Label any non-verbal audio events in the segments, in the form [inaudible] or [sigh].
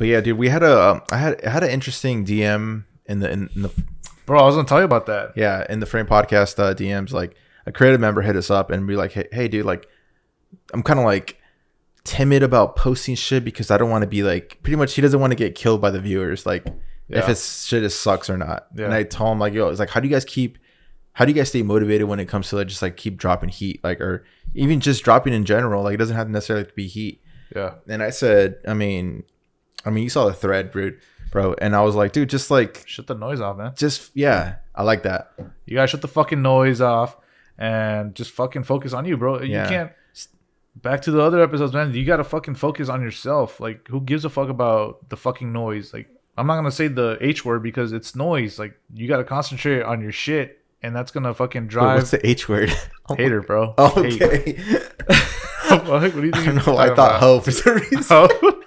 But yeah, dude, we had a um, had I had an interesting DM in the in, in the Bro, I was gonna tell you about that. yeah in the frame podcast uh, DMs. Like a creative member hit us up and be like, hey, hey dude, like I'm kind of like timid about posting shit because I don't want to be like pretty much he doesn't want to get killed by the viewers. Like if it's shit is sucks or not. Yeah. And I told him like, yo, it's like how do you guys keep how do you guys stay motivated when it comes to like just like keep dropping heat like or even just dropping in general like it doesn't have to necessarily to be heat Yeah. and i said i mean i mean you saw the thread bro bro and i was like dude just like Shut the noise off, man. just yeah i like that You gotta shut the fucking noise off and just fucking focus on you, bro. You can't. Back to the other episodes, man. You gotta fucking focus on yourself. Like, who gives a fuck about the fucking noise? Like, I'm not gonna say the H word because it's noise. Like, you gotta concentrate on your shit, and that's gonna fucking drive. Wait, what's the h word [laughs] oh hater, bro. oh, okay [laughs] What do you i think? don't know i thought about? ho for some reason Oh.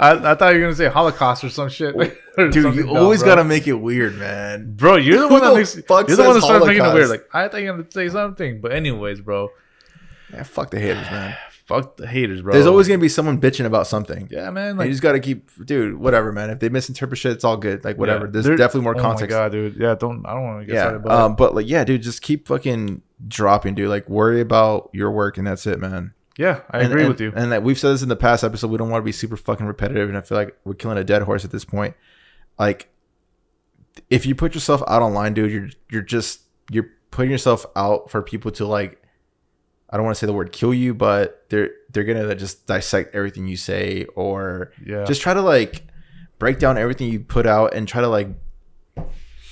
I, I thought you were gonna say Holocaust or some shit. [laughs] Or dude you always gotta make it weird man Bro, you're the one that makes. fuck You're the one that starts making it weird. Like I thought you were gonna say something, but anyways, bro, yeah fuck the haters man [sighs] fuck the haters, bro. there's always gonna be someone bitching about something yeah, man. And Like you just gotta keep dude whatever man if they misinterpret shit it's all good like whatever yeah, there's definitely more context. oh my god, dude. Yeah, don't. I don't want to get yeah um but like yeah dude just keep fucking dropping dude like worry about your work and that's it man yeah, I And- agree and- with you. and that we've said this in the past episode we don't want to be super fucking repetitive and i feel like we're killing a dead horse at this point like if you put yourself out online dude you're you're just you're putting yourself out for people to like i don't want to say the word kill you but they're they're gonna just dissect everything you say or yeah, just try to like break down everything you put out and try to like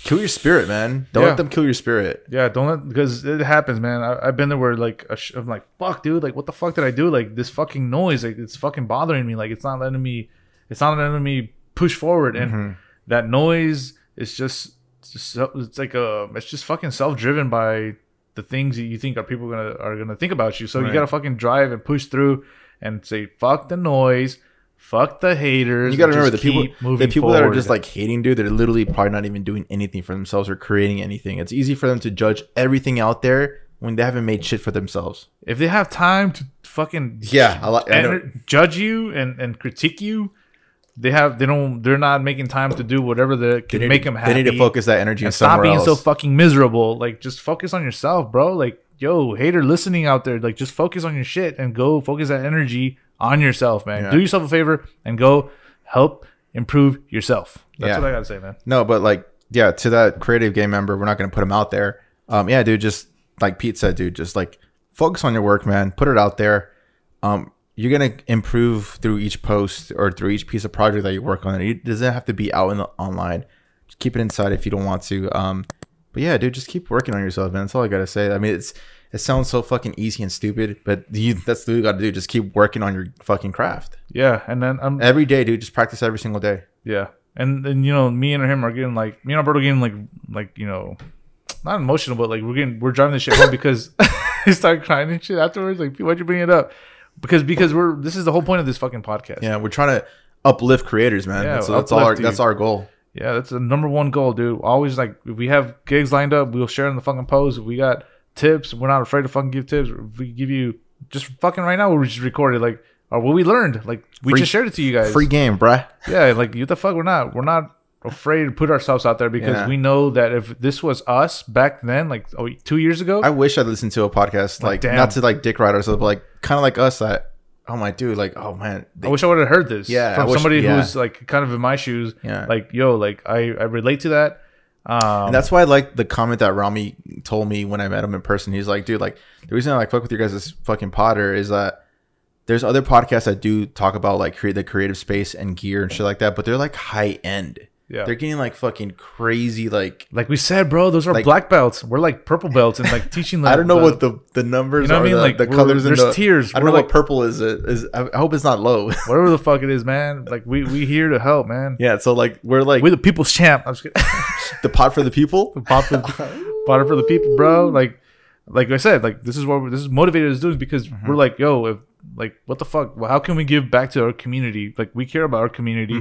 kill your spirit man don't Yeah. let them kill your spirit yeah. Don't let because it happens, man. I, I've been there where like a sh- I'm like, fuck, dude. Like, what the fuck did I do? Like this fucking noise. Like it's fucking bothering me. Like it's not letting me. It's not letting me push forward. And Mhm. that noise is just, it's just so- it's like a it's just fucking self-driven by the things that you think are people gonna are gonna think about you so you gotta fucking drive and push through and say fuck the noise fuck the haters you gotta remember the people the people that are just like hating dude they're literally probably not even doing anything for themselves or creating anything. It's easy for them to judge everything out there when they haven't made shit for themselves. If they have time to fucking yeah i like I judge you and and critique you they have they don't they're not making time to do whatever that can make them happy they need to focus that energy on and stop being else. so fucking miserable. Like, just focus on yourself, bro. Like, yo, hater listening out there, like, just focus on your shit and go focus that energy on yourself, man. Yeah. Do yourself a favor and go help improve yourself. That's Yeah. what I gotta say, man. No, but like, yeah, to that creative game member, we're not gonna put him out there. Um, yeah, dude, just like Pete said, dude, just like focus on your work, man. Put it out there. Um, you're gonna improve through each post or through each piece of project that you work on. It doesn't have to be out in the online. Just keep it inside if you don't want to. Um, but yeah, dude, just keep working on yourself, man. That's all I gotta say. I mean, it's it sounds so fucking easy and stupid, but you that's what you gotta do. Just keep working on your fucking craft Yeah, and then I'm every day, dude. Just practice every single day. yeah, and then you know, me and him are getting like me and Alberto getting like like you know, not emotional, but like we're getting we're driving this shit home because [laughs] he started crying and shit afterwards. Like, why'd you bring it up? Because because we're this is the whole point of this fucking podcast. Yeah, we're trying to uplift creators, man. Yeah, that's, that's all. Our, you. that's our goal. Yeah, that's the number one goal, dude. Always like if we have gigs lined up, we'll share in the fucking post. If we got tips, we're not afraid to fucking give tips. We give you just fucking right now, we just recorded like or what we learned. Like we Free- just shared it to you guys. Free game, bruh. Yeah, like you the fuck? We're not we're not afraid to put ourselves out there because Yeah. we know that if this was us back then, like oh, two years ago, I wish I listened to a podcast like, damn. not to like dick ride ourselves, but like kind of like us that. Oh my dude, like oh man, I wish I would have heard this. Yeah, from wish- somebody yeah. who's like kind of in my shoes. Yeah. like yo, like I I relate to that. Um, and that's why I like the comment that Rami told me when I met him in person. He's like, dude, like the reason I like fuck with your guys' is fucking Podder is that there's other podcasts that do talk about like create the creative space and gear and shit like that, but they're like high end. yeah. They're getting like fucking crazy. Like Like we said, bro, those are Like- black belts. We're like purple belts and like [laughs] teaching. The, I don't know the- what the the numbers You know are. what I mean? The, Like, the colors and there's the tiers. I don't We're know like- what purple is. It is. I I hope it's not low. [laughs] whatever the fuck it is, man. Like we we here to help, man. yeah. So like we're like We're the people's champ. I'm just kidding. [laughs] the pot for the people. pot for [laughs] Podder for the people, bro. Like like I said, like this is what we're, this is motivated us doing because Mm-hmm. we're like, yo, if like what the fuck? Well, how can we give back to our community? Like we care about our community,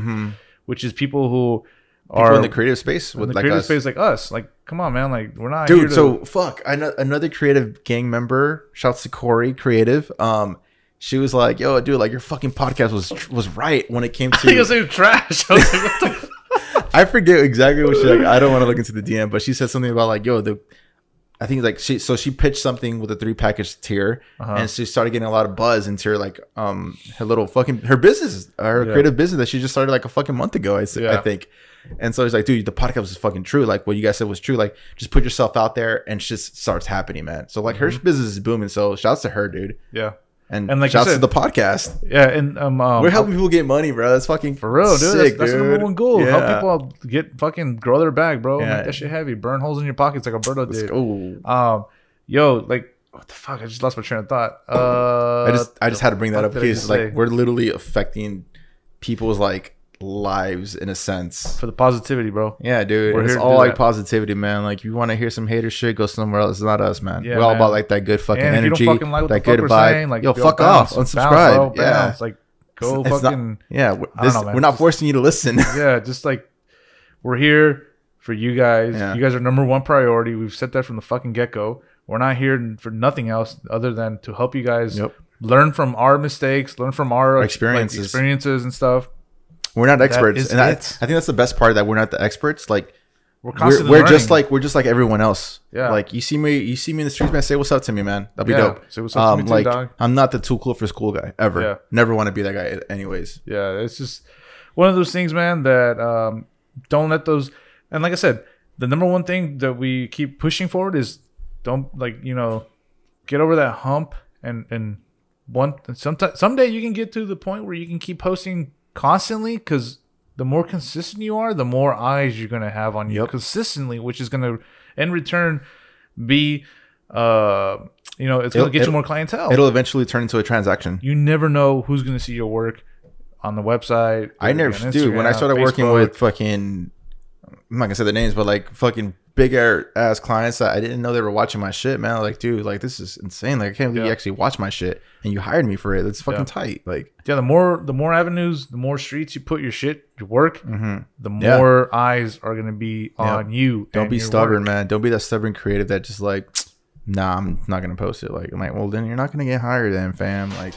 which is people who Mm-hmm. People are in the creative space with the like creative us. space like us. Like, come on, man. Like we're not here dude to- so fuck I know another creative gang member shouts to corey creative um she was like, "Yo, dude, like your fucking podcast was was right when it came [laughs] I think it was to." like trash. [laughs] I was like, what the fuck? I forget exactly what she like. I don't want to look into the DM, but she said something about like, "Yo, the." I think like she so she pitched something with a three package tier, Uh-huh. and she started getting a lot of buzz into her like um her little fucking her business, uh, her Yeah. creative business that she just started like a fucking month ago. I, Yeah. think. And so he's like, dude, the podcast was fucking true. Like what you guys said was true. Like just put yourself out there and just starts happening, man. So like her business is booming. So shouts to her, dude. Yeah, And. And like shouts to the podcast. yeah, and um, um We're helping people get money, bro. That's fucking for real, dude. Sick, that's, that's the number one goal. Yeah. Help people get fucking grow their bag, bro. Yeah. Make that shit heavy. Burn holes in your pockets like Alberto Let's did. go. Um, yo, like what the fuck? I just lost my train of thought. Uh, I just I just had to bring that up because like say? we're literally affecting people's like lives in a sense. for the positivity, bro. Yeah, dude. We're it's all like that. positivity, man. Like you want to hear some hater shit, go somewhere else. It's not us, man. Yeah, we're all man. about like that good fucking And energy, fucking like that good vibe. saying, like yo, fuck bounce, off, bounce, unsubscribe. bro, yeah, bounce. Like go It's not- fucking yeah. w- I don't This, know, we're not Just- forcing you to listen. [laughs] yeah, just like we're here for you guys. Yeah. You guys are number one priority. We've said that from the fucking get go. We're not here for nothing else other than to help you guys Yep. learn from our mistakes, learn from our like, Experiences. experiences and stuff. We're not experts, and I, I think that's the best part that we're not the experts. Like We're we're, we're just like we're just like everyone else. Yeah. Like you see me, you see me in the streets, man. Say what's up to me, man. That'd be Yeah, dope. say what's up to me like dog. I'm not the too cool for school guy ever. Yeah. Never want to be that guy, anyways. yeah, it's just one of those things, man. That um, don't let those. And like I said, the number one thing that we keep pushing forward is don't like you know get over that hump and and one sometime someday you can get to the point where you can keep posting constantly because the more consistent you are, the more eyes you're gonna have on you Yep. consistently, which is gonna in return be uh you know it's gonna It'll- get you more clientele. It'll eventually turn into a transaction. you never know who's gonna see your work on the website. I never, dude. When I started working with fucking, I'm not gonna say the names, but like fucking big ass clients that I didn't know they were watching my shit, man. Like, dude, like this is insane. Like, I can't believe you actually watch my shit and you hired me for it. That's fucking Yeah. tight. Like, yeah, the more the more avenues, the more streets you put your shit, your work, mm-hmm. the Yeah. more eyes are gonna be Yeah. on you. don't be stubborn, work. man. Don't be that stubborn creative that just like, [tsk] nah, I'm not gonna post it. Like, I'm like, well, then you're not gonna get hired, then, fam. Like,